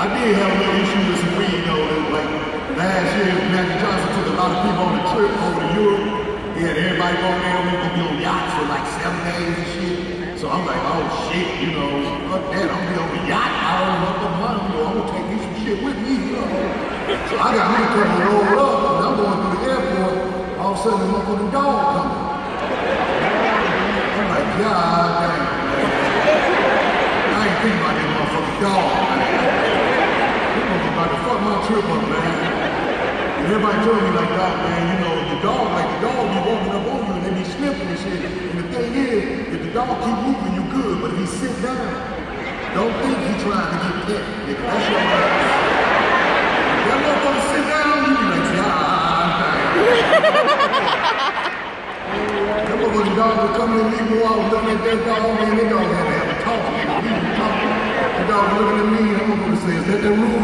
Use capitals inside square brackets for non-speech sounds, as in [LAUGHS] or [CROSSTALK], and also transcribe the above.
I did have a little issue with some weed though. Like last year, Magic Johnson took a lot of people on a trip over to Europe. He had everybody going there. We gonna be on yachts for like seven days and shit. So I'm like, oh shit, you know, fuck that. I'm gonna be on the yacht. I don't want the money. You I'm gonna take me some shit with me. You know. So I got me a couple roll up, and I'm going through the airport. All of a sudden, the motherfucking dog coming. I'm like, God damn, thinking about that motherfucking dog, man. This motherfucker about to fuck my trip up, man. And everybody told me like that, man, you know, the dog, like the dog be walking up on you and they be sniffing and shit. And the thing is, if the dog keep moving, you good. But if he sit down, don't think he trying to get pet. Nigga, that's your ass. If that motherfucker sit down, you be like, God damn. [LAUGHS] That motherfucking dog would come in and leave me out looking at that dog, man, that dog had Lord, look at me. I'm the room